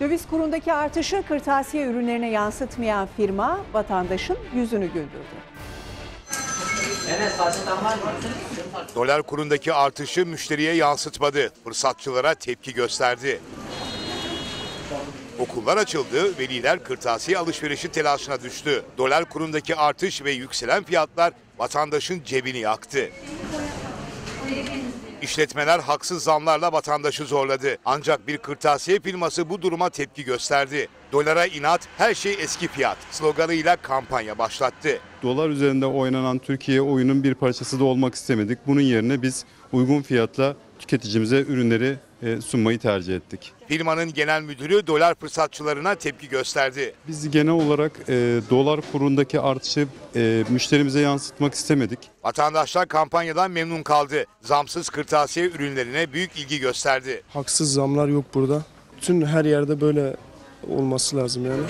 Döviz kurundaki artışı kırtasiye ürünlerine yansıtmayan firma vatandaşın yüzünü güldürdü. Dolar kurundaki artışı müşteriye yansıtmadı. Fırsatçılara tepki gösterdi. Okullar açıldı, veliler kırtasiye alışverişi telaşına düştü. Dolar kurundaki artış ve yükselen fiyatlar vatandaşın cebini yaktı. İşletmeler haksız zamlarla vatandaşı zorladı. Ancak bir kırtasiye firması bu duruma tepki gösterdi. Dolara inat, her şey eski fiyat sloganıyla kampanya başlattı. Dolar üzerinde oynanan Türkiye oyunun bir parçası da olmak istemedik. Bunun yerine biz uygun fiyatla tüketicimize ürünleri sunmayı tercih ettik. Firmanın genel müdürü dolar fırsatçılarına tepki gösterdi. Biz genel olarak e, dolar kurundaki artışı e, müşterimize yansıtmak istemedik. Vatandaşlar kampanyadan memnun kaldı. Zamsız kırtasiye ürünlerine büyük ilgi gösterdi. Haksız zamlar yok burada. Bütün her yerde böyle olması lazım yani.